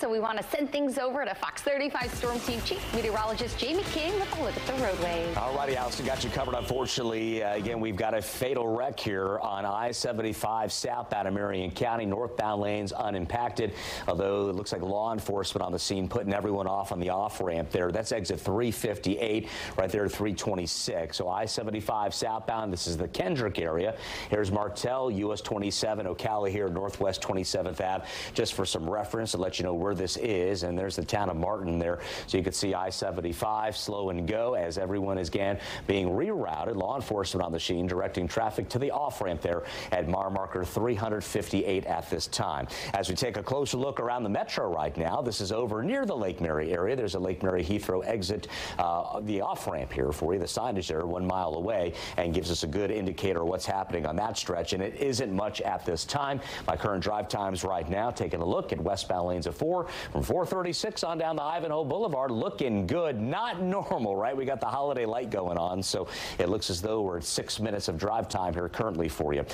So we want to send things over to Fox 35 Storm Team Chief Meteorologist Jayme King with a look at the roadways. All righty, Allison, got you covered. Unfortunately, uh, again, we've got a fatal wreck here on I-75 southbound of Marion County. Northbound lanes unimpacted, although it looks like law enforcement on the scene putting everyone off on the off-ramp there. That's exit 358 right there 326. So I-75 southbound, this is the Kendrick area. Here's Martel, US 27, Ocala here, Northwest 27th Ave. Just for some reference to let you know where this is. And there's the town of Martin there. So you can see I-75 slow and go as everyone is again being rerouted. Law enforcement on the scene directing traffic to the off-ramp there at mile marker 358 at this time. As we take a closer look around the metro right now, this is over near the Lake Mary area. There's a Lake Mary Heathrow exit, uh, the off-ramp here for you. The signage there one mile away and gives us a good indicator of what's happening on that stretch. And it isn't much at this time. My current drive times right now, taking a look at westbound lanes of 4 from 436 on down the Ivanhoe Boulevard. Looking good. Not normal, right? We got the holiday light going on, so it looks as though we're at six minutes of drive time here currently for you.